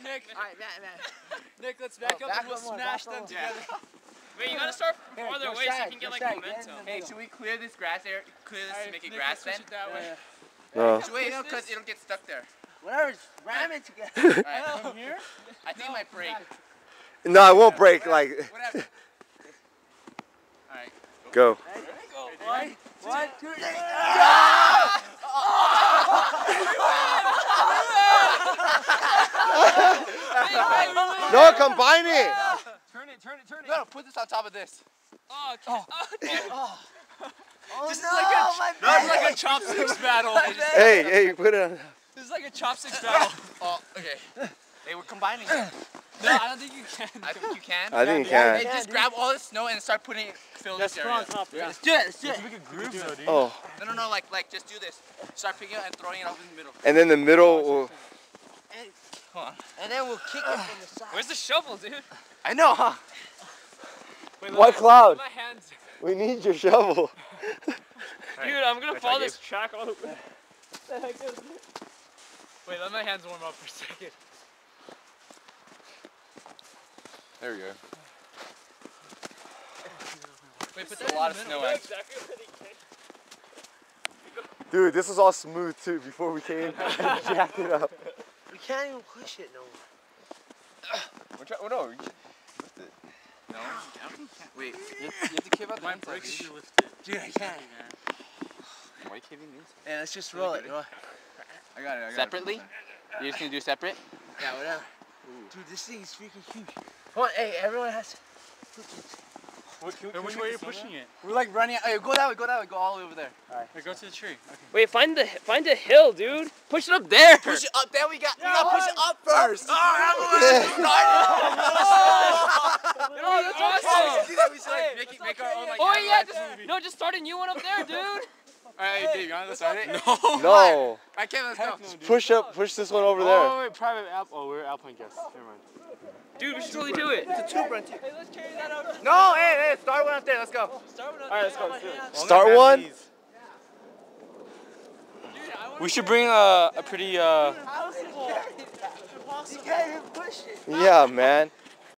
Alright, Nick. Alright, Matt, Matt. Nick, let's back Oh, up back and we'll one more, smash them one more. together. Wait, you gotta start Here, farther go away so I side, can get like side, momentum. the Hey, should we clear this grass area? Clear this to Alright, make it Nick, grass let's then? it that way. No. So wait, no, because it'll get stuck there. Whatever, ram it together. Alright, From here? I think it might break. No, it won't break. Like, Whatever. Alright. go. One, one, two, three. Oh! No, combine it. Turn it, turn it, turn it. No, no, put this on top of this. Oh, oh. Oh, oh. oh. Oh This is like a- my This is like a chopsticks battle. Hey, hey, put it on. This is like a chopsticks battle. Oh, okay. Hey, we're combining. No, I don't think you can. I think you can. I think you Hey, can. just grab all the snow and start putting fill this area. top. Yeah. Let's do it, let's do it. We could groove though, dude. Oh, No, no, no, like, like, just do this. Start picking it and throwing it up in the middle. and then the middle. Oh, will, Hold on. And then we'll kick it from the side. Where's the shovel, dude? I know, huh? Wait, What me- cloud? My hands. we need your shovel. Dude, I'm gonna That's follow all this track all the way. Wait, let my hands warm up for a second. There we go. Wait, put There's a lot of snow out. Dude, this was all smooth too before we came and jacked it up. We can't even push it no more. We're trying, oh no. we can Lift it. No? Wait, you have, you have to keep out the Mine inside, breaks. dude. Dude, I can't, man. Why are you keeping these? Yeah, let's just roll it. roll it. I got it, I got Separately? You're just gonna do separate? Yeah, whatever. Dude, this thing is freaking huge. Come on, hey, everyone has to. Wait, which way are you pushing it? We're like running, hey, go that way, go that way, go all the way over there. Wait, go to the tree. Okay. Wait, find the find a hill, dude. Push it up there. Push it up, there we got, we gotta push it up first. Oh, that's oh, awesome. See that, we should like make, it, make our own like Oh yeah, just no, just start a new one up there, dude. Alright, Dave, you wanna start it? No. No. I can't, let's go. Push up, push this one over there. Oh, wait, private Alp. Oh, we're Alpine guests. Never mind. Dude, we should totally do it. It's a two run. Hey, let's carry that out. No, hey, hey, start one up there, let's go. Start one. Alright, let's go. Let's do it. Start one. We should bring a, a pretty uh. You can't even push it. Yeah, man.